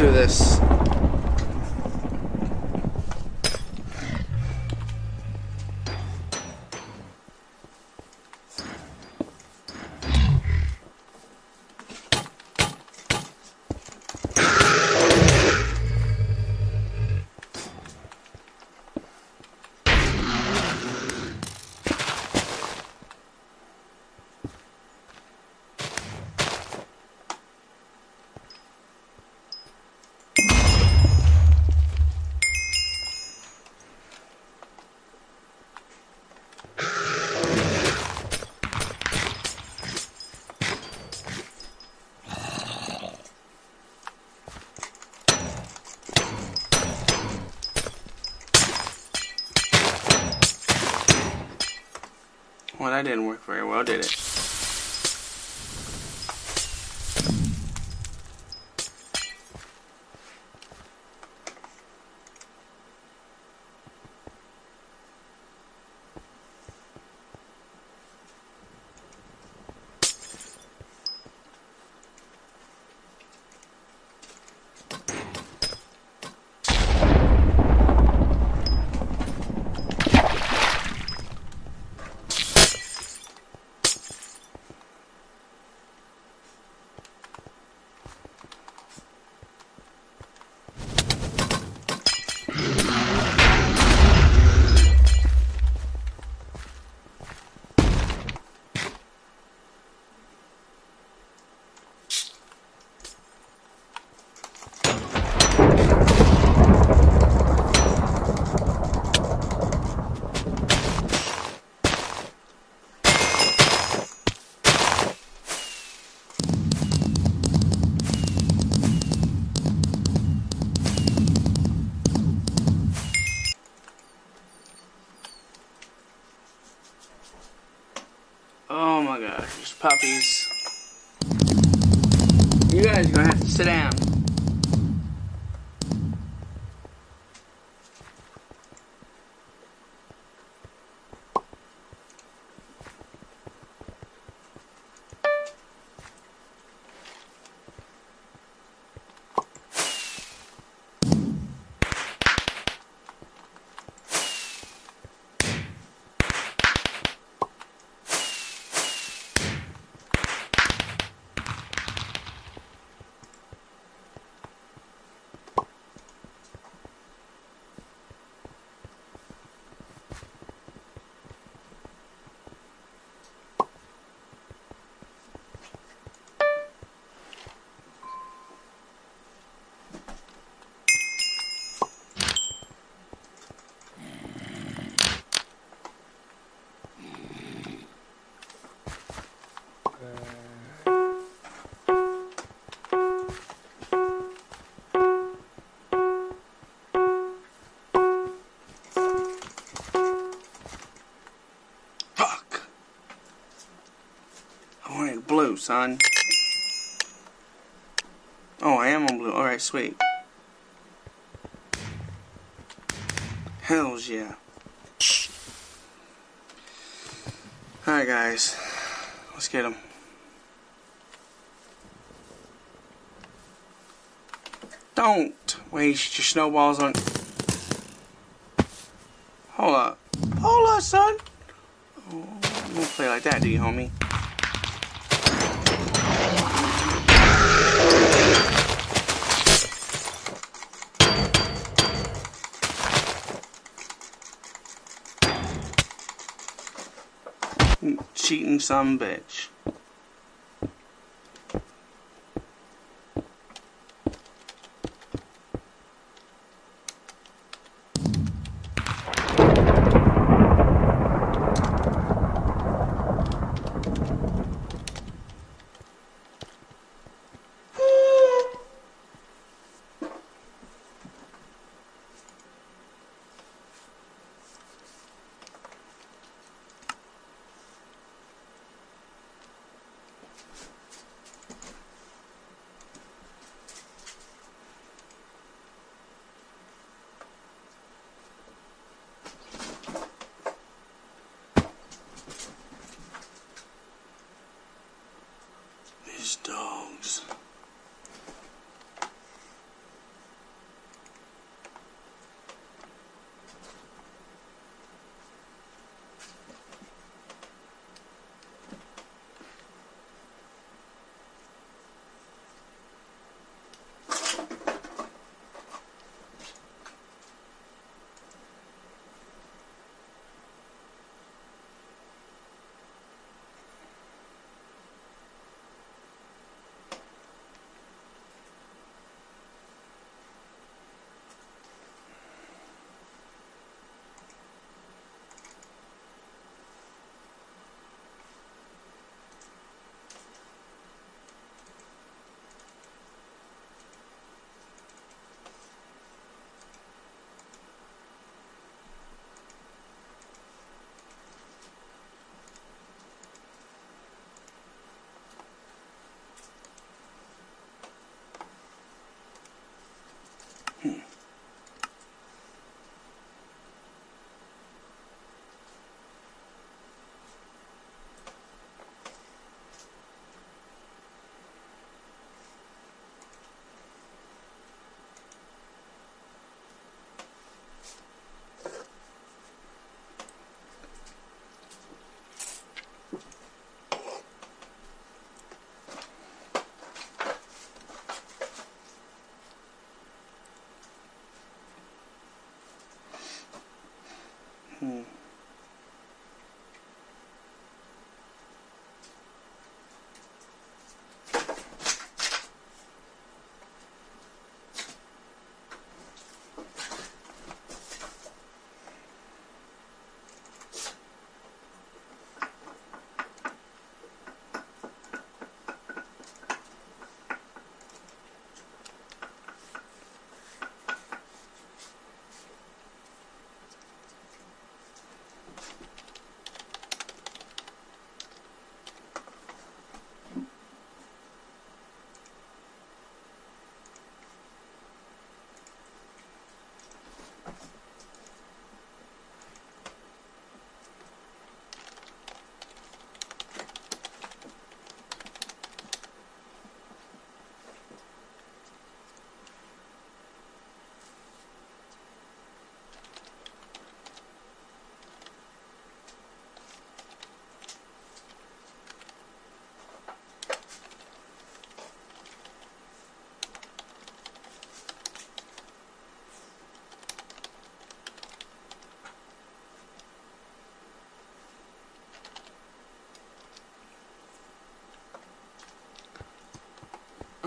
do this. Well, that didn't work very well, did it? Puppies. You guys are gonna have to sit down. Son. Oh, I am on blue. Alright, sweet. Hells yeah. Alright, guys. Let's get him. Don't waste your snowballs on. Hold up. Hold up, son. Oh, you don't play like that, do you, homie? Cheating some bitch.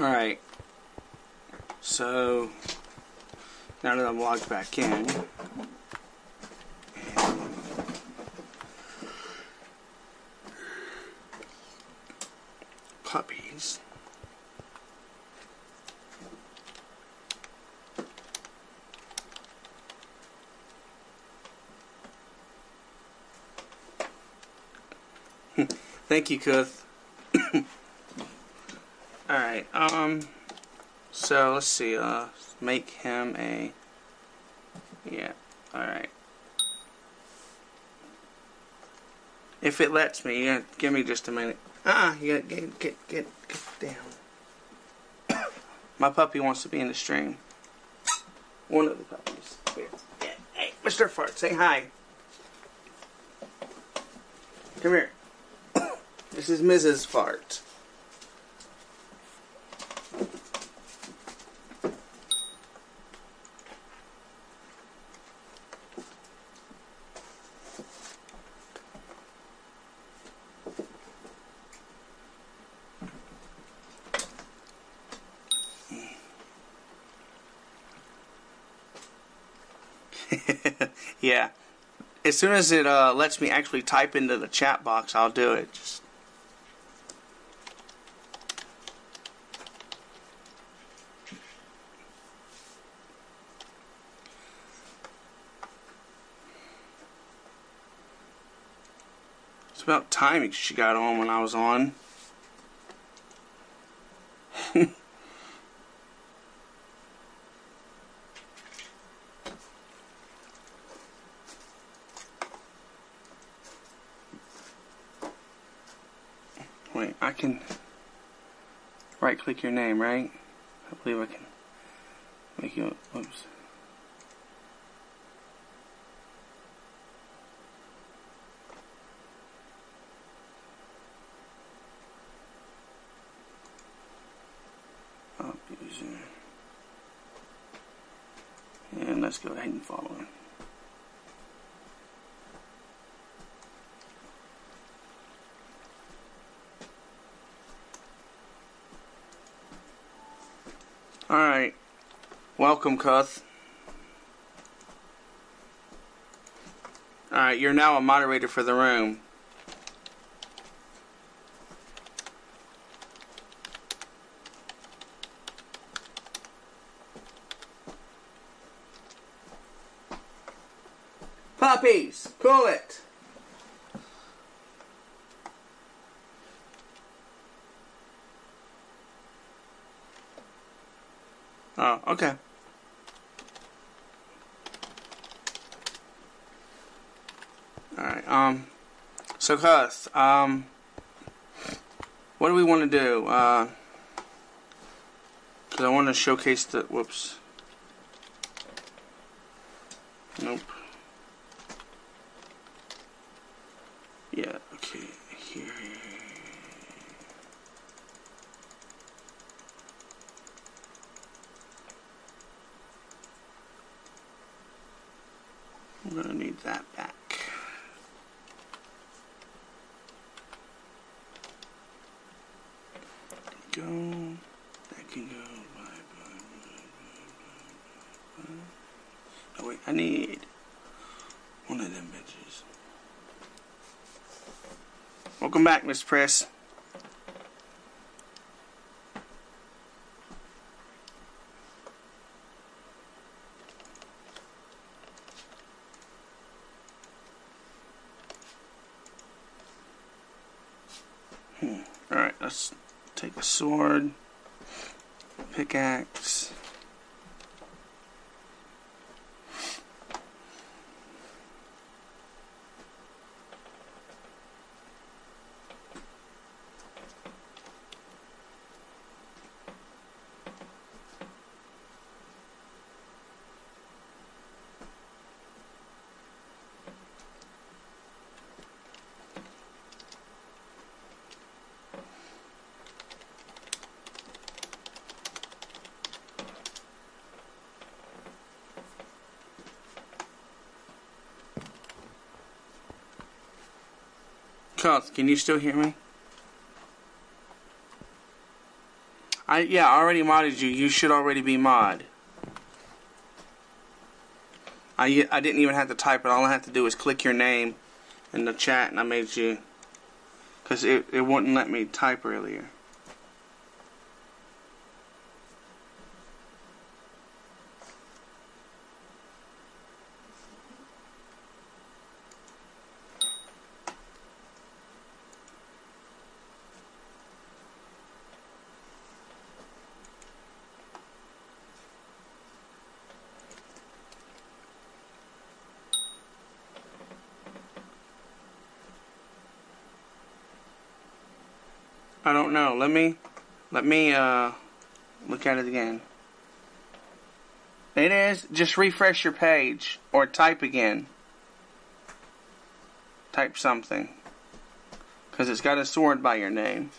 Alright. So, now that I'm logged back in. Puppies. Thank you, Kuth. Alright, um, so let's see, uh, make him a, yeah, alright. If it lets me, gotta give me just a minute. Ah, you gotta get, get, get, get down. My puppy wants to be in the stream. One of the puppies. Yeah. Hey, Mr. Fart, say hi. Come here. This is Mrs. Fart. Yeah. As soon as it uh, lets me actually type into the chat box, I'll do it. Just It's about time she got on when I was on. Wait, I can right click your name, right? I believe I can make you, oops. And let's go ahead and follow him. Alright. Welcome, Cuth. Alright, you're now a moderator for the room. Puppies, cool it. Oh, okay. Alright, um, so Cuth, um, what do we want to do? Uh, because I want to showcase the, whoops. Nope. Yeah, okay, I'm gonna need that back. Go. That can go. Bye, bye, bye. Oh wait, I need one of them bitches. Welcome back, Miss Press. Let's take a sword, pickaxe. Charles, can you still hear me? I yeah, I already modded you. You should already be mod. I, I didn't even have to type it. All I had to do was click your name in the chat and I made you because it, it wouldn't let me type earlier. I don't know. Let me let me uh look at it again. It is just refresh your page or type again. Type something. Cuz it's got a sword by your name.